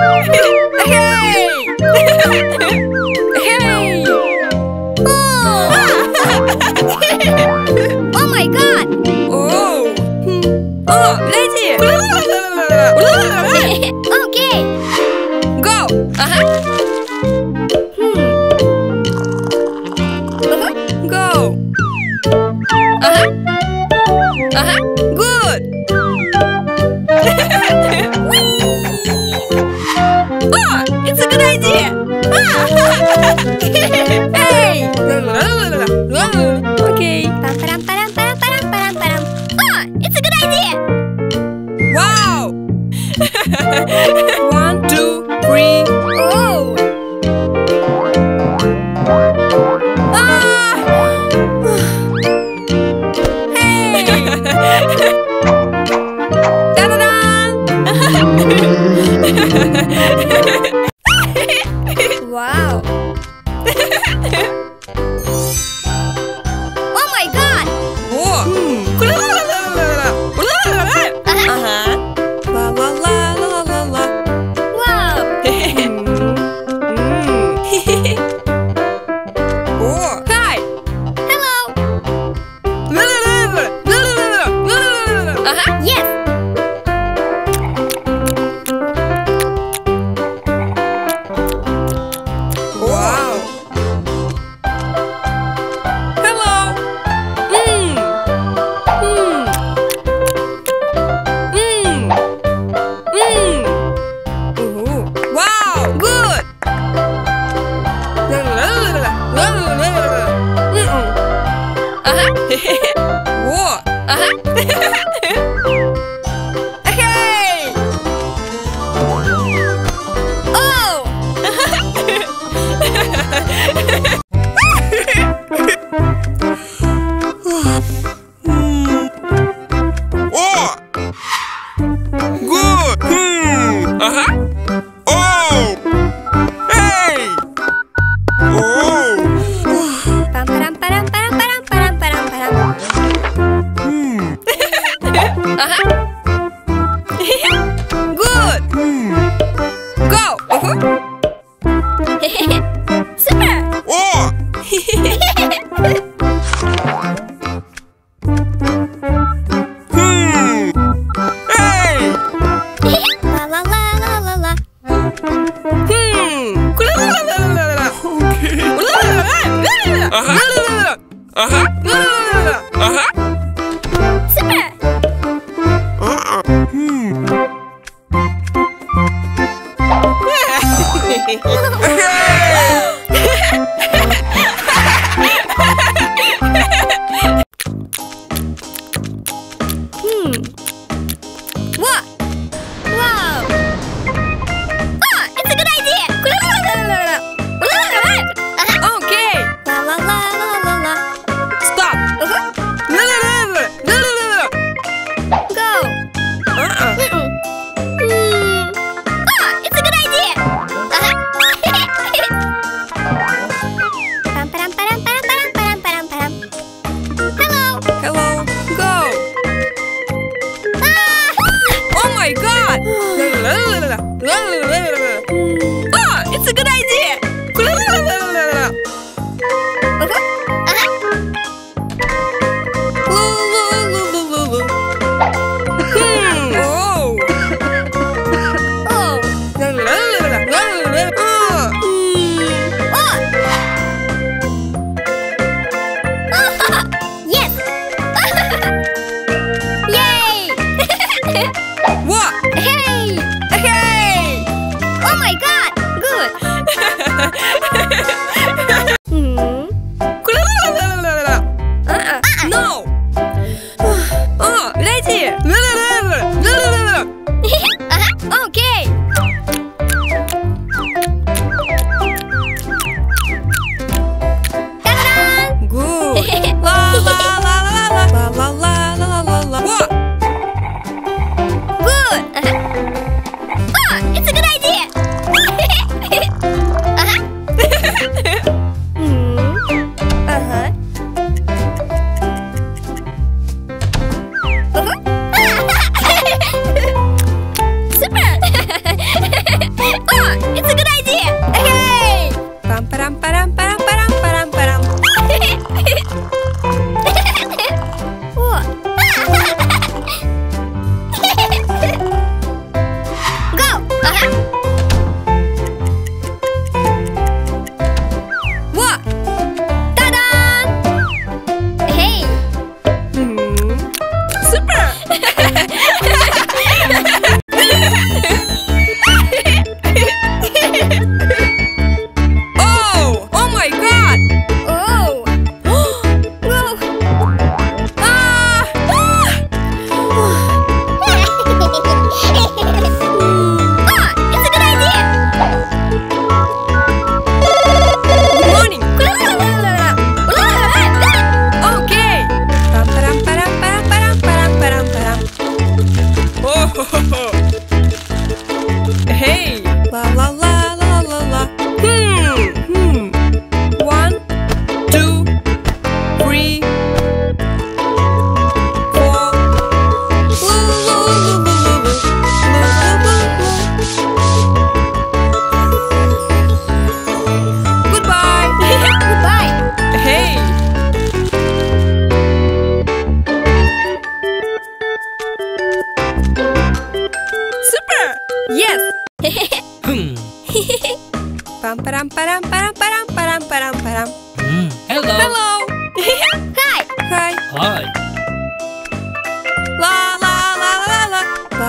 Hey! Wow. え! Boo!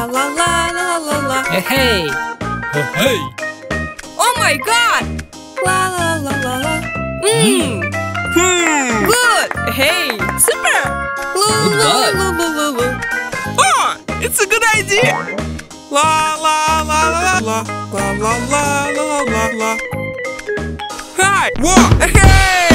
La la la la la la. Hey hey. Hey hey. Oh my god. La la la la la. Mmm. Hmm. Good. Hey. Super. La la la la la la. Oh, it's a good idea. La la la la la la la la la la la la. Hi. Whoa. Hey.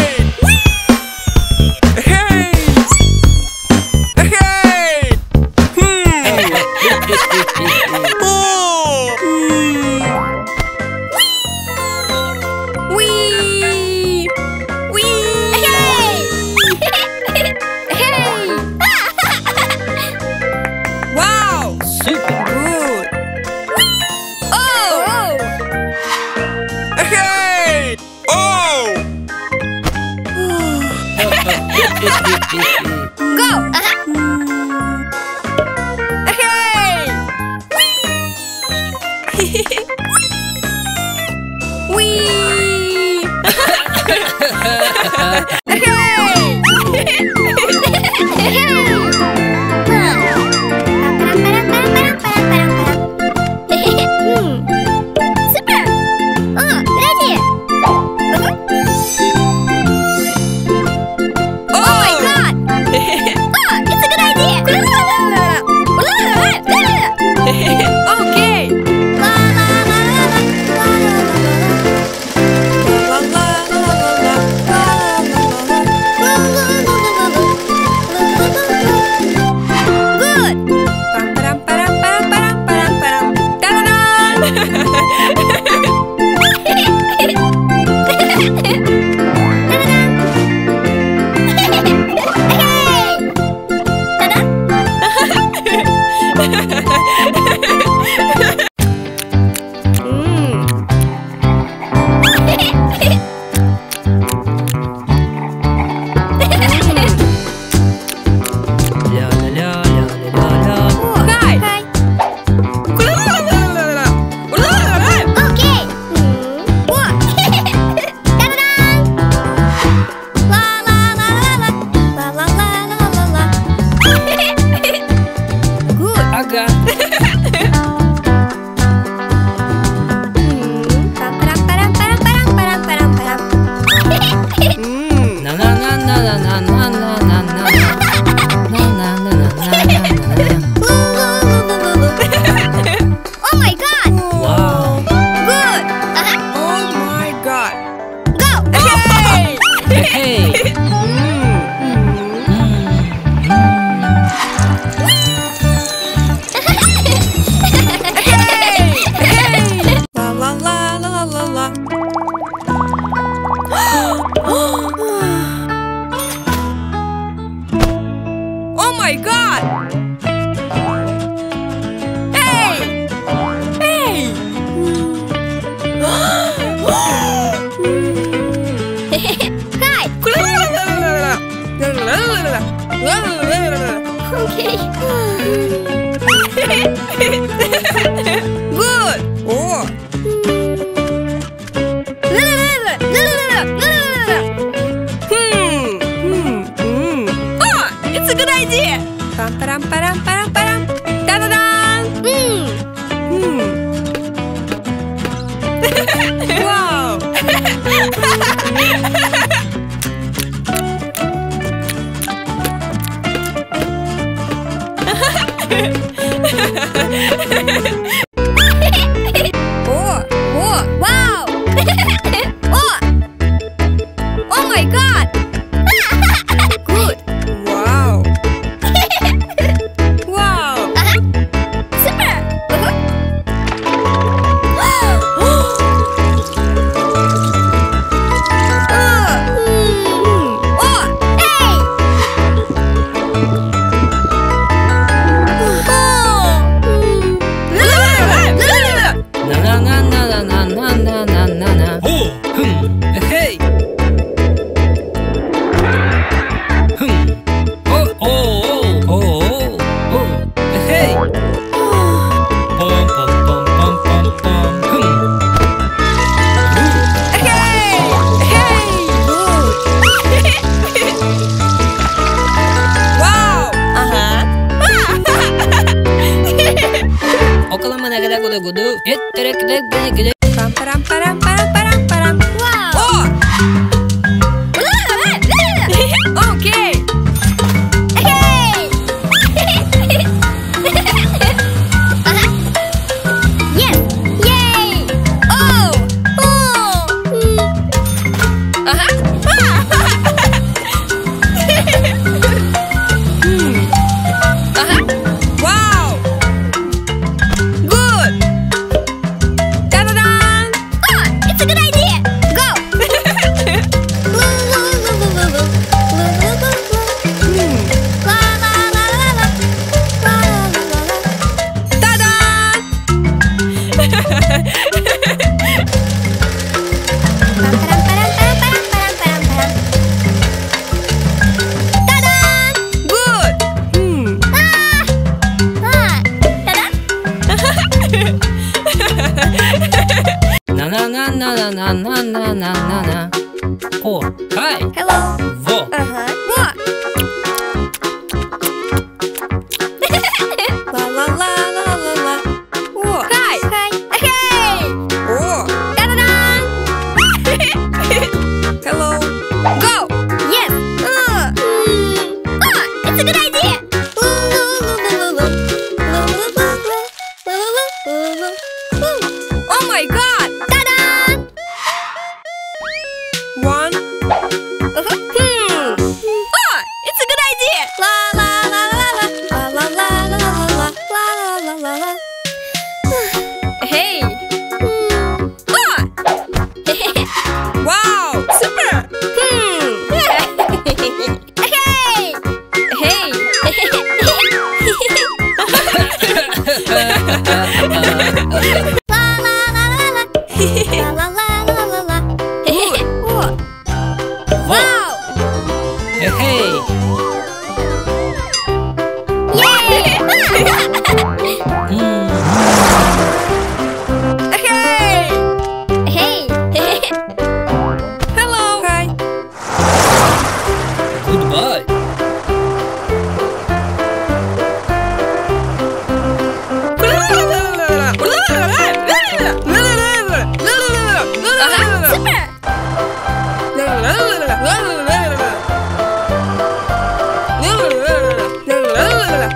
na na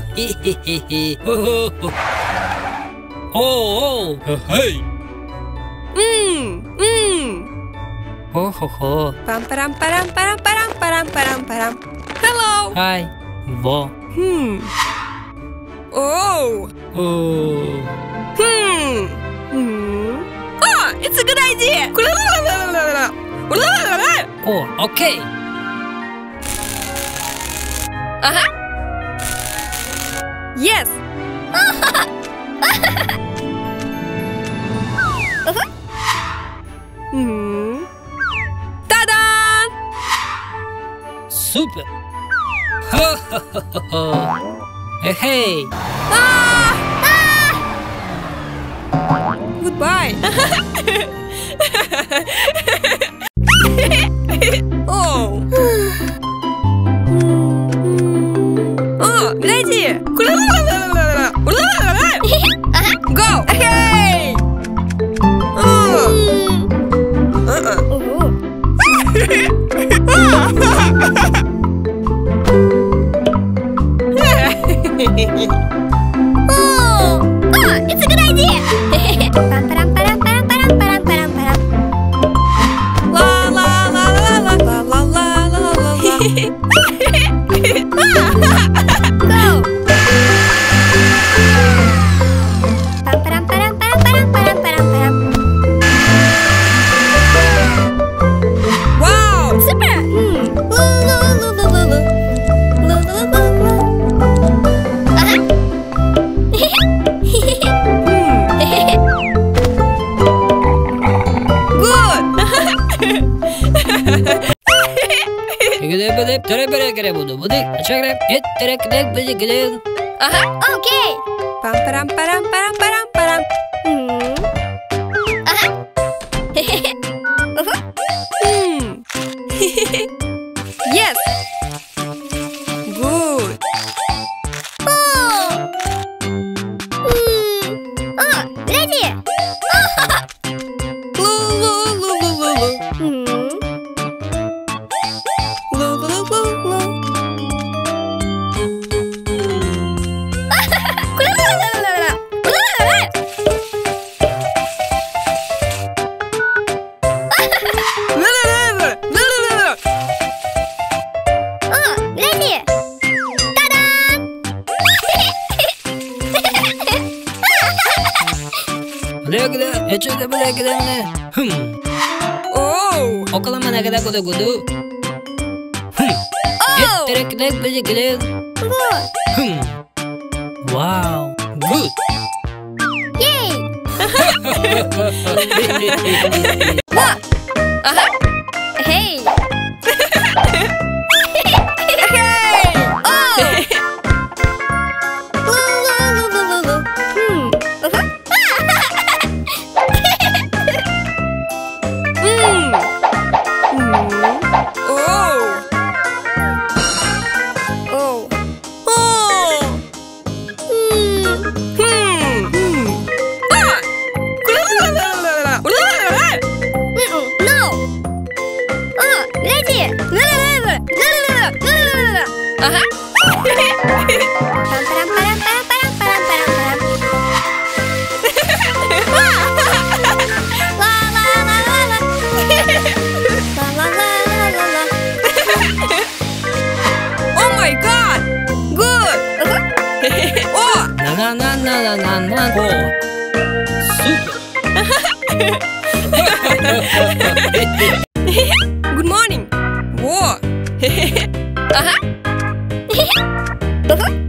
Oh. Oh, oh, oh. oh. hey. Mmm, mmm. Oh, ho, ho. Pam, param, param, param, param, param, param, param. Hello. Hi. Bo. Hmm. Oh. Oh. Hmm. Hmm. Oh, it's a good idea. Oh, okay. Uh-huh. Yes! uh -huh. Hmm. Ta-da! Super! hey, hey! Ah! Ah! Goodbye! Aha, uh-huh. okay. Pam. Hehehe. Aha. Hehehe.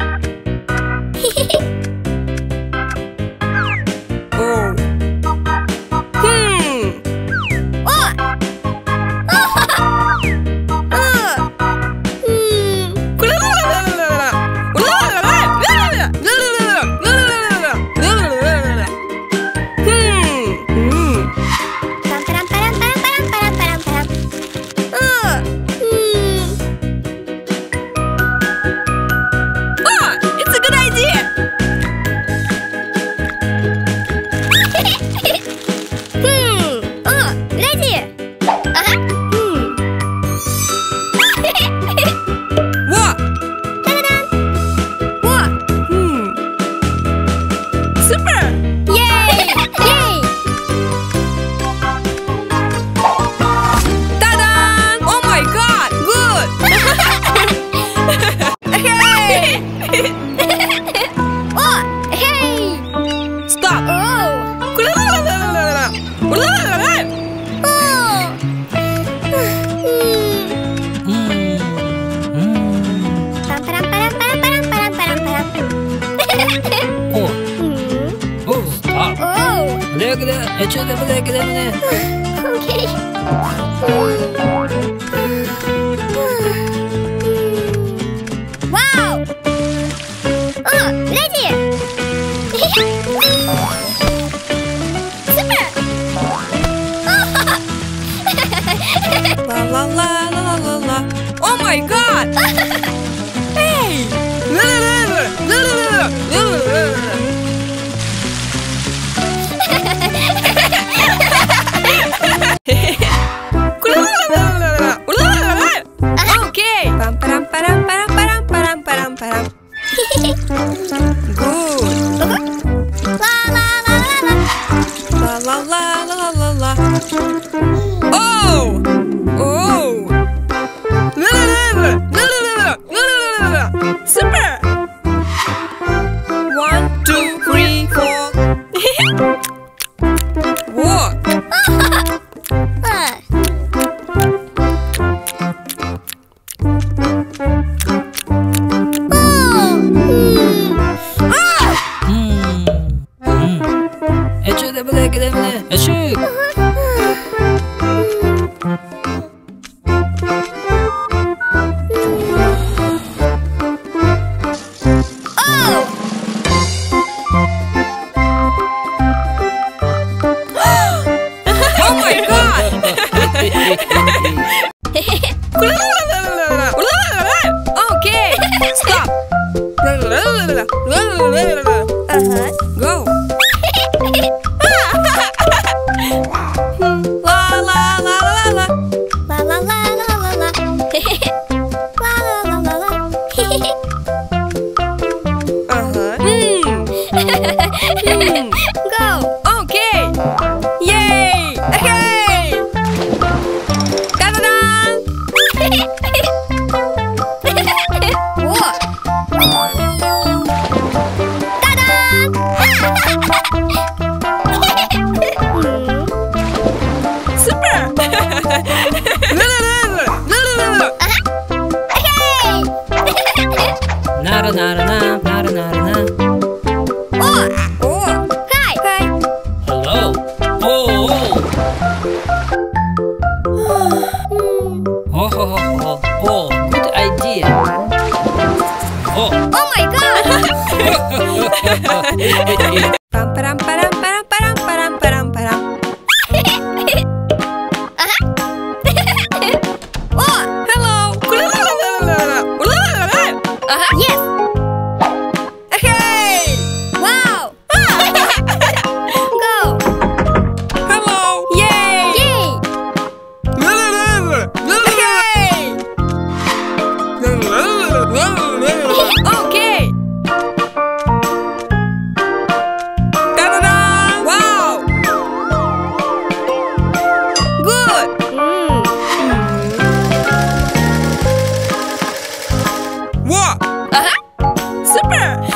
Uh-huh. Super!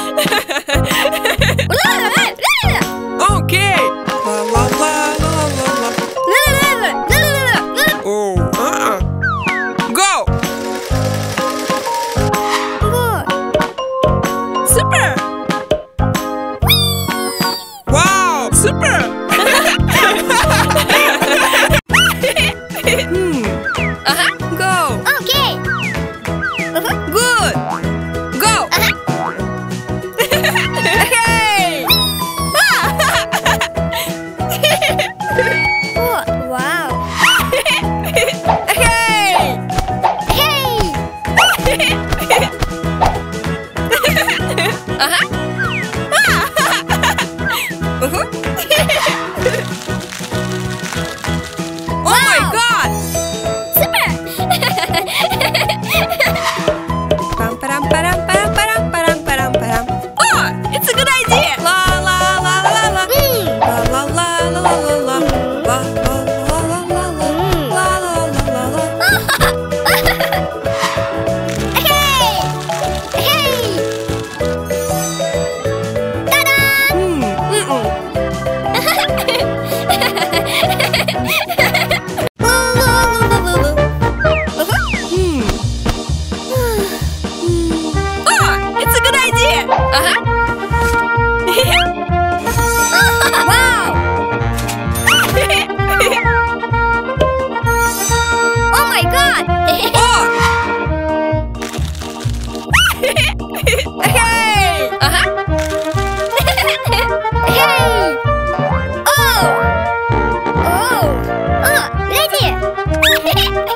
Oh.